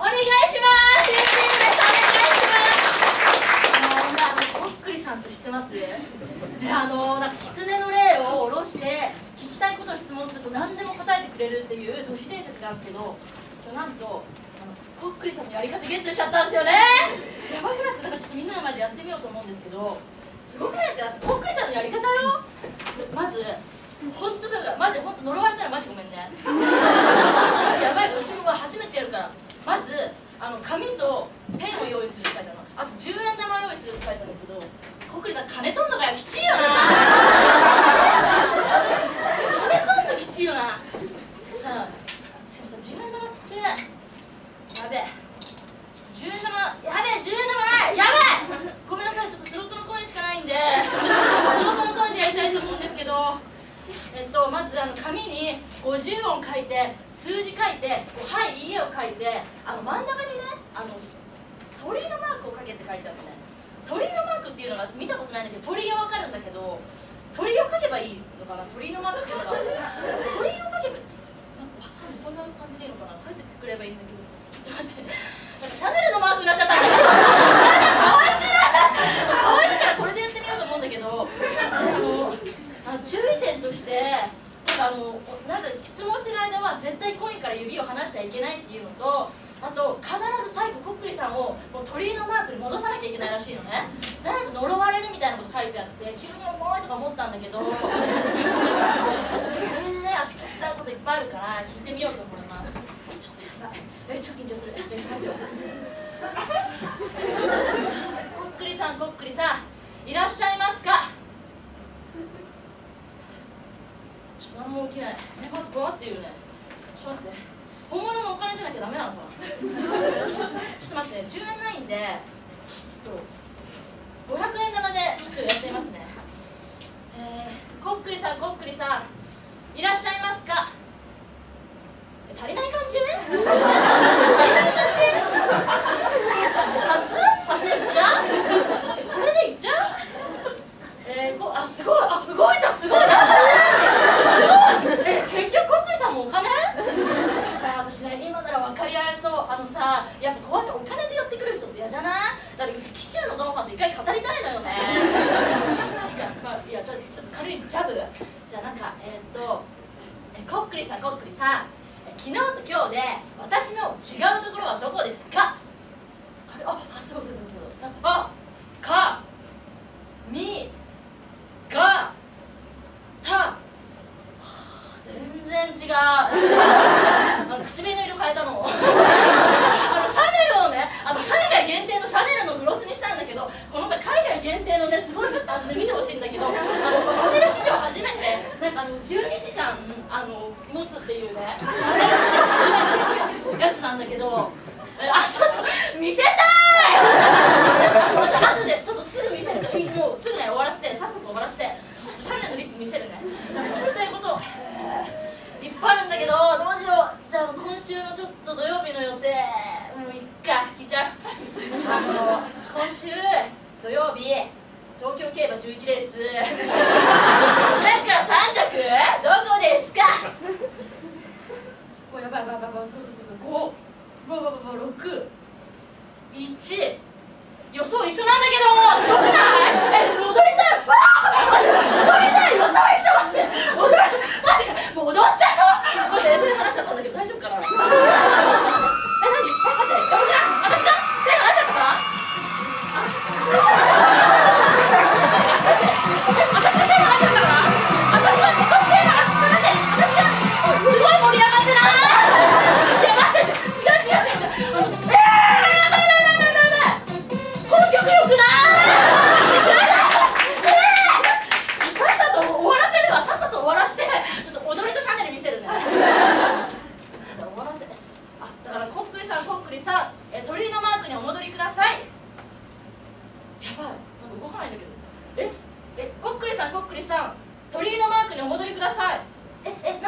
お願いします。ユーチーブですお願いします。あのこっくりさんって知ってます？ねあのなんか狐の霊を下ろして聞きたいことを質問すると何でも答えてくれるっていう都市伝説があるんですけどなんとあのこっくりさんのやり方ゲットしちゃったんですよね。やばくない。ですかだからちょっとみんなの前でやってみようと思うんですけどすごくないですかこっくりさんのやり方よまず本当そうだマジ本当呪われたらマジごめんねやばいうちも初めてやるからまずあの紙とペンを用意するって書いてあるのあと10円玉用意するって書いてあるんだけどこっくりさん金とんのかよきちいよな。金とんのきちいよなさあしかもさ10円玉っつってやべえちょっと10円玉やべえ10円玉ないやばいごめんなさいちょっとスロットのコインしかないんでスロットのコインでやりたいと思うんですけどえっと、まずあの紙に50音書いて数字書いて「はいいいえ」を書いてあの真ん中にねあの鳥のマークをかけて書いてあってね。鳥のマークっていうのが見たことないんだけど鳥が分かるんだけど鳥を書けばいいのかな？鳥のマークっていうのが鳥を書けばなんか分かんないこんな感じでいいのかな？書いてくればいいんだけどちょっと待って。なんかシャネルのマークになっちゃったんだけどかわいくないかわいいからこれでやってみようと思うんだけどあのあの注意点としてなんかあのなんか質問してる間は絶対コインから指を離しちゃいけないっていうのとあと必ず最後こっくりさんをもう鳥居のマークに戻さなきゃいけないらしいのね。じゃないと呪われるみたいなこと書いてあって急に重いとか思ったんだけど。これでね足聞きたいこといっぱいあるから聞いてみようと思います。ちょっとやばい。え超緊張する。じゃあいきますよ。こっくりさんこっくりさんいらっしゃいますか？ちょっと何も起きない。まずバーって言うね。ちょっと待って。本物のお金じゃなきゃダメなのかな？ちょっと待って、10円ないんで、ちょっと、500円玉でちょっとやってみますね。えー、こっくりさん、こっくりさん、いらっしゃいますか？足りない感じ足りない感じ札札いっちゃうこれでいっちゃうえー、こあすごいあ動いたすごいなんだねすごいえ結局こっくりさんもお金さあ私ね今なら分かり合えそうあのさやっぱこうやってお金で寄ってくる人って嫌じゃないだってうち紀州のドンファンと一回語りたいのよねいいか、まあ、いやちょちょっと軽いジャブじゃあなんかえー、っとえこっくりさんこっくりさん。昨日と今日で私の違うところはどこですか？ああすごいすごいすごいすごいあかみがた、はあ、全然違うあの唇の色変えたのあのシャネルをねあの海外限定のシャネルのグロスにしたんだけどこの前海外限定のねすごいちょっと後で見てほしいんだけどあのシャネル史上初めてなんかあの12時間あの持つっていうね。やつなんだけどあちょっと見せたい！見せたい！後でちょっとすぐ見せるもうすぐね終わらせてさっさと終わらせてシャネルのリップ見せるね。じゃあ聞きたいこと。いっぱいあるんだけどどうしよう。じゃあ今週のちょっと土曜日の予定。もういっか聞いちゃう。あの今週土曜日東京競馬11レース。10から3着？もうやばいやばいやばいそうそうそうそう5わわわわ六一。予想一緒なんだけどすごくない？え踊りたい。わあ鳥居のマークにお戻りください。ええ